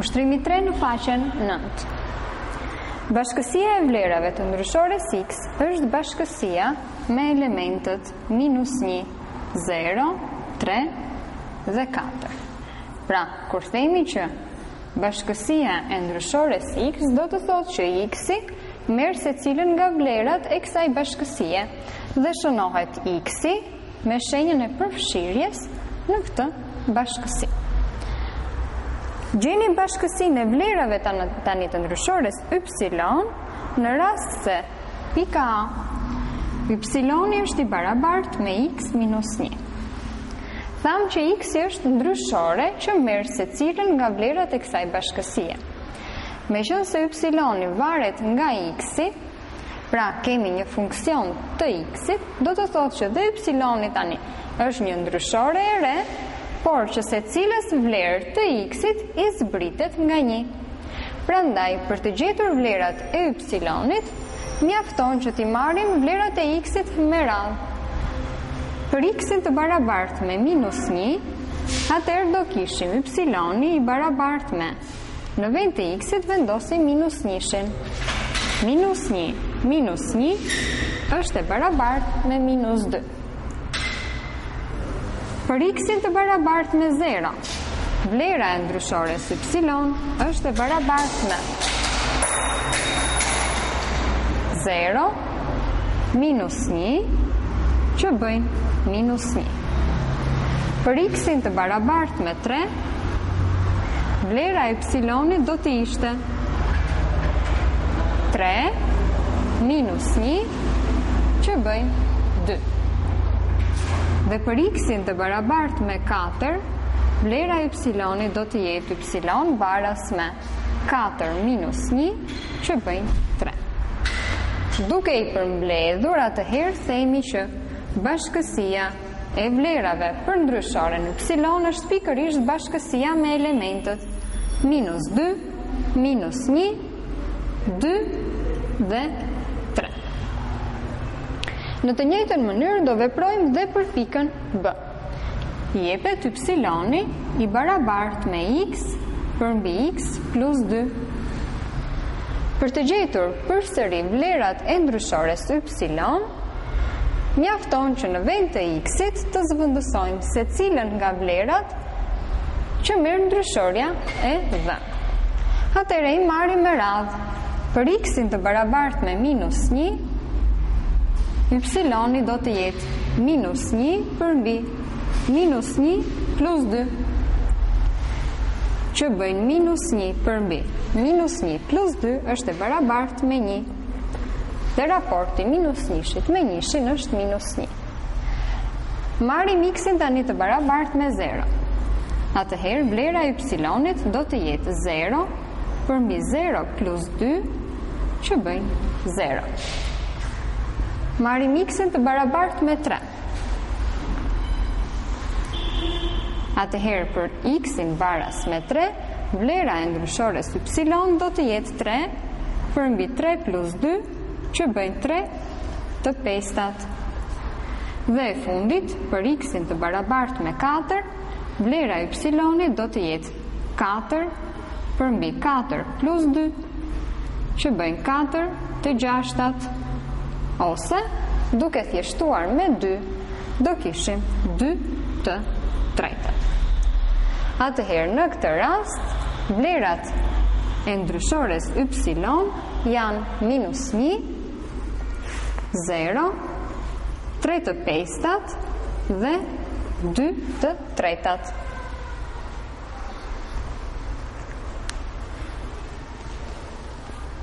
Ushtrimi 3 në faqen 9. Bashkësia e vlerave të ndryshores x është bashkësia me elementët minus 1, 0, 3 dhe 4. Pra, kur themi që bashkësia e ndryshores x do të thotë që x-i merr secilën nga vlerat e kësaj bashkësie dhe shënohet x-i me shenjën e përfshirjes në këtë bashkësi. Gjeni bashkësinë e vlerave tani të ndryshores ypsilon në rast se pika A ypsiloni është i barabartë me x minus 1. Thamë që x është ndryshore që merr secilën nga vlerat e kësaj bashkësie. Meqenëse ypsiloni varet nga x-i, Pra, kemi një funksion të x-it, do të thotë që dhe ypsiloni tani është një ndryshore e re, por që secilës vlerë të x-it i zbritet nga një. Prandaj, për të gjetur vlerat e ypsilonit, mjafton që t'i marrim vlerat e x-it me radhë. Për x-in të barabartë me minus një, atëherë do kishim ypsiloni i barabartë me. Në vend të x-it vendosim minus njëshin. Minus një minus një është e barabartë me minus dy. Për x-in të barabartë me zero, vlera e ndryshores ypsilon është e barabartë me 0 minus një, që bëjnë minus një. Për x-in të barabartë me tre, vlera e ypsilonit do të ishte tre, minus një, që bëjnë dy. Dhe për x-in të barabartë me katër, vlera e ypsilonit do të jetë ypsilon baras me katër minus një që bëjnë tre. Duke i përmbledhur atëherë themi që bashkësia e vlerave për ndryshoren ypsilon është pikërisht bashkësia me elementët minus dy, minus një, dy dhe tre. Në të njëjtën mënyrë do veprojmë dhe për pikën B. Jepet ypsiloni i barabartë me iks përmbi iks plus dy. Për të gjetur përsëri vlerat e ndryshores ypsilon, mjafton që në vend të iksit të zëvendësojmë secilën nga vlerat që merr ndryshorja e dhënë. Atëherë i marrim me radhë, për iksin të barabartë me minus një, ypsiloni do të jetë. Minus një përmbi minus një plus dy, që bëjnë minus një përmbi minus një plus dy është e barabartë me një. Dhe raporti minus njëshit me njëshin është minus një. Marrim x-in tani të barabartë me zero. Atëherë vlera e ypsilonit do të jetë zero përmbi zero plus dy që bëjnë zero. Marrim x-in të barabartë me tre. Atëherë për x-in baras me tre, vlera e ndryshores ypsilon do të jetë tre përmbi tre plus dy që bëjnë tre të pestat. Dhe e fundit, për x-in të barabartë me katër, vlera e ypsilonit do të jetë Katër përmbi katër plus dy, që bëjnë katër të gjashtat, ose, duke thjeshtuar me dy, do kishim dy të tretat. Atëherë, në këtë rast, vlerat e ndryshores ypsilon janë minus një, zero, tre të pestat dhe dy të tretat.